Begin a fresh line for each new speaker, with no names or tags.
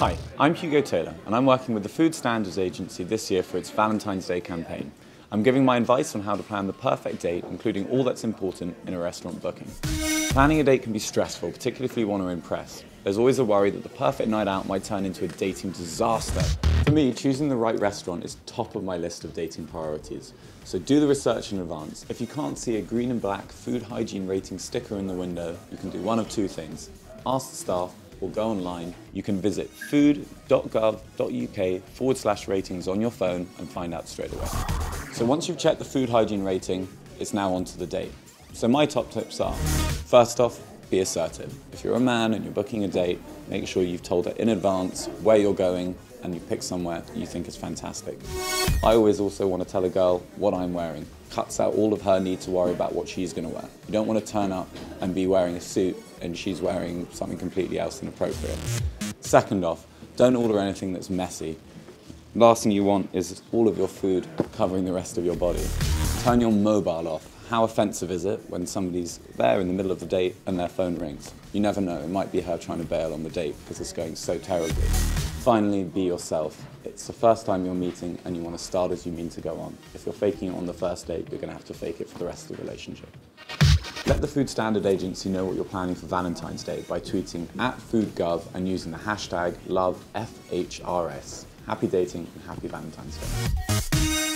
Hi, I'm Hugo Taylor and I'm working with the Food Standards Agency this year for its Valentine's Day campaign. I'm giving my advice on how to plan the perfect date, including all that's important in a restaurant booking. Planning a date can be stressful, particularly if you want to impress. There's always a worry that the perfect night out might turn into a dating disaster. For me, choosing the right restaurant is top of my list of dating priorities. So do the research in advance. If you can't see a green and black food hygiene rating sticker in the window, you can do one of two things. Ask the staff or go online. You can visit food.gov.uk forward slash ratings on your phone and find out straight away. So once you've checked the food hygiene rating, it's now on to the date. So my top tips are, first off, be assertive. If you're a man and you're booking a date, make sure you've told her in advance where you're going and you pick somewhere you think is fantastic. I always also want to tell a girl what I'm wearing. Cuts out all of her need to worry about what she's going to wear. You don't want to turn up and be wearing a suit and she's wearing something completely else inappropriate. Second off, don't order anything that's messy. Last thing you want is all of your food covering the rest of your body. Turn your mobile off. How offensive is it when somebody's there in the middle of the date and their phone rings? You never know, it might be her trying to bail on the date because it's going so terribly. Finally, be yourself. It's the first time you're meeting and you want to start as you mean to go on. If you're faking it on the first date, you're going to have to fake it for the rest of the relationship. Let the Food Standard Agency know what you're planning for Valentine's Day by tweeting at FoodGov and using the hashtag LoveFHRS. Happy dating and happy Valentine's Day.